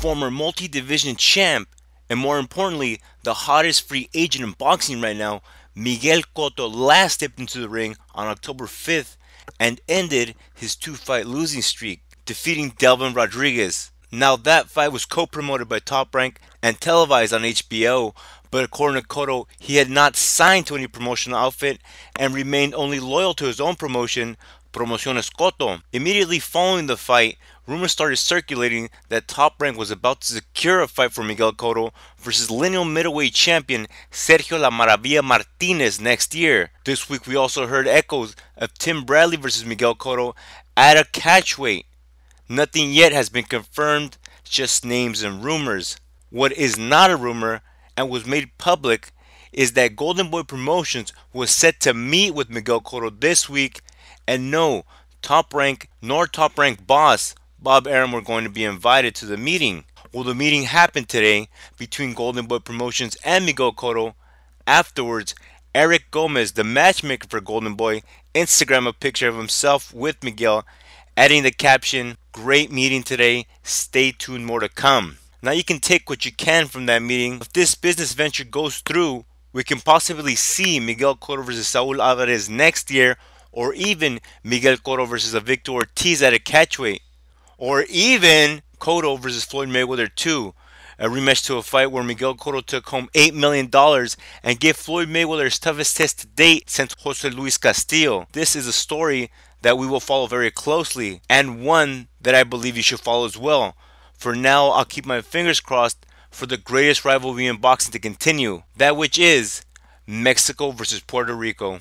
former multi-division champ, and more importantly, the hottest free agent in boxing right now, Miguel Cotto last stepped into the ring on October 5th and ended his two-fight losing streak, defeating Delvin Rodriguez. Now that fight was co-promoted by Top Rank and televised on HBO, but according to Cotto, he had not signed to any promotional outfit and remained only loyal to his own promotion, Promociones Cotto. Immediately following the fight, rumors started circulating that Top Rank was about to secure a fight for Miguel Cotto versus lineal middleweight champion Sergio La Maravilla Martinez next year. This week we also heard echoes of Tim Bradley versus Miguel Cotto at a catchweight. Nothing yet has been confirmed, just names and rumors. What is not a rumor and was made public is that Golden Boy Promotions was set to meet with Miguel Cotto this week, and no, Top Rank nor Top Rank boss Bob Arum were going to be invited to the meeting. Well, the meeting happened today between Golden Boy Promotions and Miguel Cotto. Afterwards, Eric Gomez, the matchmaker for Golden Boy, Instagram a picture of himself with Miguel, adding the caption, Great meeting today, stay tuned, more to come. Now you can take what you can from that meeting. If this business venture goes through, we can possibly see Miguel Cotto versus Saul Alvarez next year, or even Miguel Cotto versus a Victor Ortiz at a catchweight, or even Cotto versus Floyd Mayweather 2, a rematch to a fight where Miguel Cotto took home $8 million and gave Floyd Mayweather his toughest test to date since Jose Luis Castillo. This is a story that we will follow very closely and one that I believe you should follow as well. For now, I'll keep my fingers crossed for the greatest rivalry in boxing to continue, that which is Mexico versus Puerto Rico.